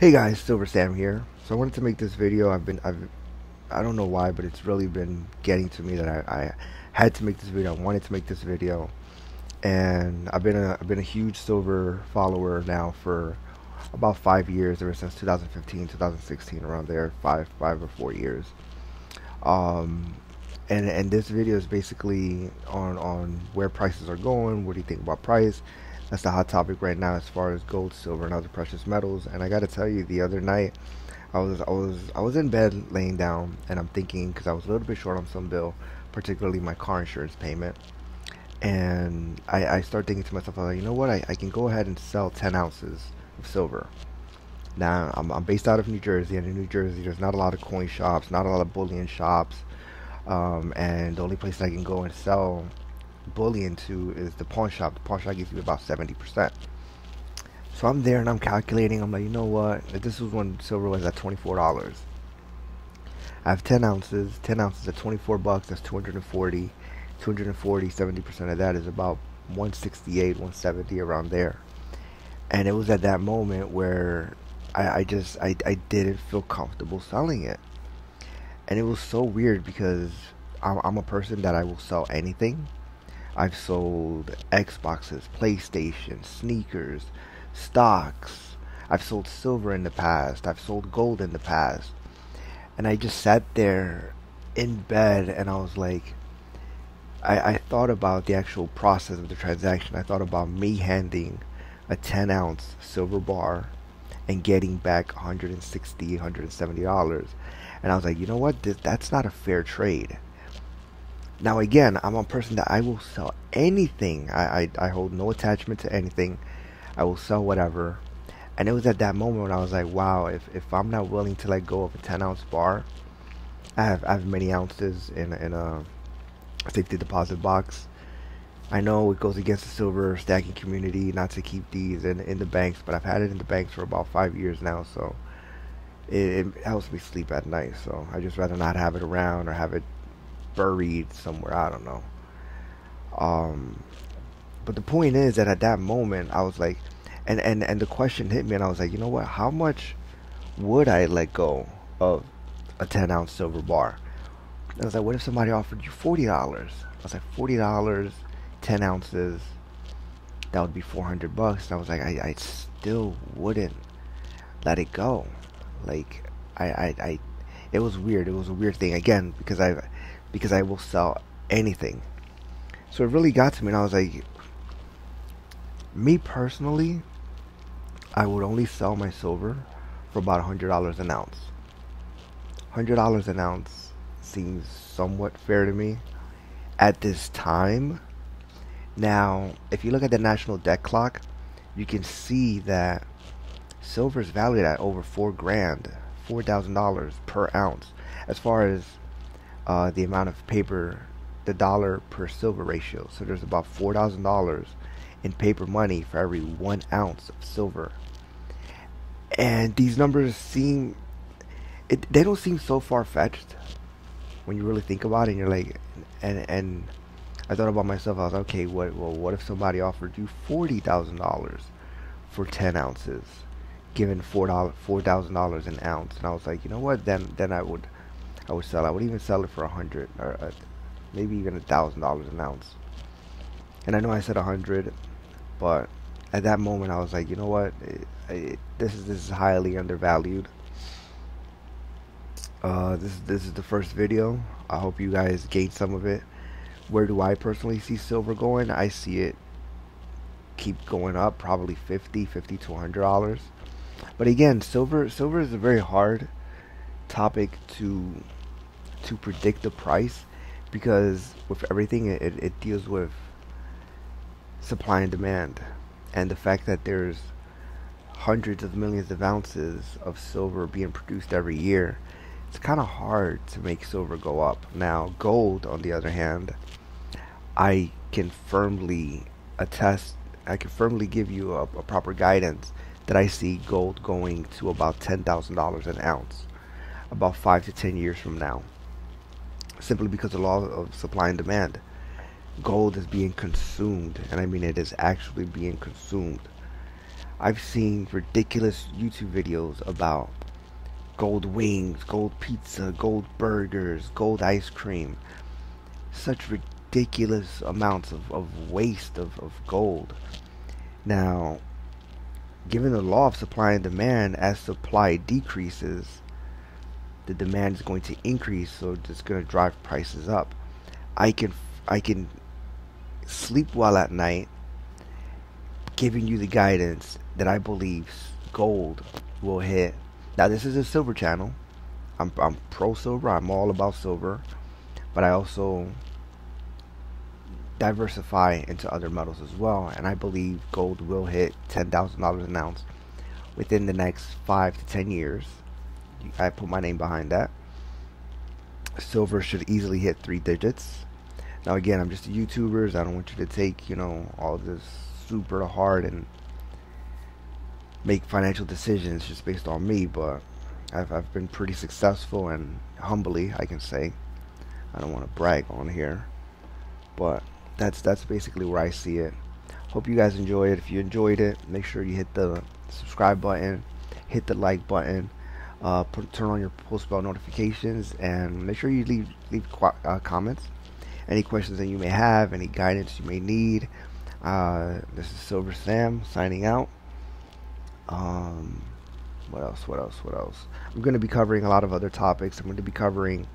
Hey guys, Silver Sam here. So I wanted to make this video. I've been, I've, I don't know why, but it's really been getting to me that I, I had to make this video. I wanted to make this video, and I've been a, I've been a huge Silver follower now for about five years, ever since 2015, 2016, around there, five, five or four years. Um, and and this video is basically on on where prices are going. What do you think about price? That's the hot topic right now as far as gold, silver, and other precious metals. And I got to tell you, the other night, I was I was I was in bed laying down, and I'm thinking because I was a little bit short on some bill, particularly my car insurance payment. And I, I start thinking to myself, like, you know what? I, I can go ahead and sell 10 ounces of silver. Now, I'm, I'm based out of New Jersey, and in New Jersey, there's not a lot of coin shops, not a lot of bullion shops. Um, and the only place I can go and sell bullion to is the pawn shop. The pawn shop gives you about 70%. So I'm there and I'm calculating. I'm like, you know what? This was when silver was at $24. I have 10 ounces. 10 ounces at 24 bucks. That's 240. 240, 70% of that is about 168, 170 around there. And it was at that moment where I, I just, I, I didn't feel comfortable selling it. And it was so weird because I'm, I'm a person that I will sell anything I've sold Xboxes, PlayStation, sneakers, stocks. I've sold silver in the past. I've sold gold in the past. And I just sat there in bed and I was like, I, I thought about the actual process of the transaction. I thought about me handing a 10 ounce silver bar and getting back 160 $170. And I was like, you know what? That's not a fair trade. Now again, I'm a person that I will sell anything. I, I, I hold no attachment to anything. I will sell whatever. And it was at that moment when I was like, wow, if, if I'm not willing to let go of a 10 ounce bar, I have I have many ounces in in a safety deposit box. I know it goes against the silver stacking community not to keep these in in the banks, but I've had it in the banks for about five years now, so it, it helps me sleep at night. So I just rather not have it around or have it buried somewhere. I don't know. Um, but the point is that at that moment, I was like, and and and the question hit me, and I was like, you know what? How much would I let go of a 10 ounce silver bar? And I was like, what if somebody offered you forty dollars? I was like, forty dollars, 10 ounces. That would be 400 bucks. And I was like, I, I still wouldn't let it go. Like, I, I, I, it was weird. It was a weird thing again because I because I will sell anything. So it really got to me, and I was like, me personally, I would only sell my silver for about $100 an ounce. $100 an ounce seems somewhat fair to me at this time. Now, if you look at the national debt clock, you can see that silver is valued at over four grand, four thousand dollars per ounce. As far as uh, the amount of paper, the dollar per silver ratio. So there's about four thousand dollars in paper money for every one ounce of silver. And these numbers seem, it, they don't seem so far fetched when you really think about it. And you're like, and and I thought about myself. I was like, okay, what well, what if somebody offered you forty thousand dollars for ten ounces, given four dollars four thousand dollars an ounce? And I was like, you know what? Then then I would I would sell. I would even sell it for a hundred or a, maybe even a thousand dollars an ounce. And I know I said a hundred, but at that moment I was like, you know what, it, it, this is this is highly undervalued. Uh, this this is the first video. I hope you guys gain some of it. Where do I personally see silver going? I see it keep going up, probably 50, 50 to 100 dollars. But again, silver silver is a very hard topic to to predict the price because with everything it, it deals with supply and demand. And the fact that there's hundreds of millions of ounces of silver being produced every year it's kind of hard to make silver go up. Now gold on the other hand i can firmly attest i can firmly give you a, a proper guidance that i see gold going to about $10000 an ounce about five to ten years from now simply because the law of supply and demand. Gold is being consumed, and I mean it is actually being consumed. I've seen ridiculous YouTube videos about gold wings, gold pizza, gold burgers, gold ice cream. Such ridiculous amounts of, of waste of, of gold. Now, given the law of supply and demand, as supply decreases, the demand is going to increase, so it's going to drive prices up. I can I can sleep well at night, giving you the guidance that I believe gold will hit. Now this is a silver channel. I'm I'm pro silver. I'm all about silver, but I also diversify into other metals as well. And I believe gold will hit ten thousand dollars an ounce within the next five to ten years. I put my name behind that. Silver should easily hit three digits. Now again, I'm just a YouTuber. so I don't want you to take, you know, all this super hard and make financial decisions just based on me, but I've, I've been pretty successful and humbly, I can say. I don't want to brag on here, but that's that's basically where I see it. Hope you guys enjoy it. If you enjoyed it, make sure you hit the subscribe button, hit the like button, uh, put, turn on your post bell notifications, and make sure you leave leave uh, comments. Any questions that you may have, any guidance you may need. Uh, this is Silver Sam signing out. Um, what else? What else? What else? I'm going to be covering a lot of other topics. I'm going to be covering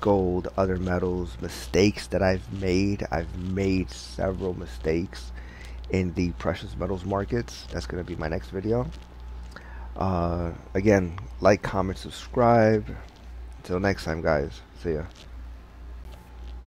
gold, other metals, mistakes that I've made. I've made several mistakes in the precious metals markets. That's going to be my next video. Uh, again, like, comment, subscribe. Until next time, guys. See ya.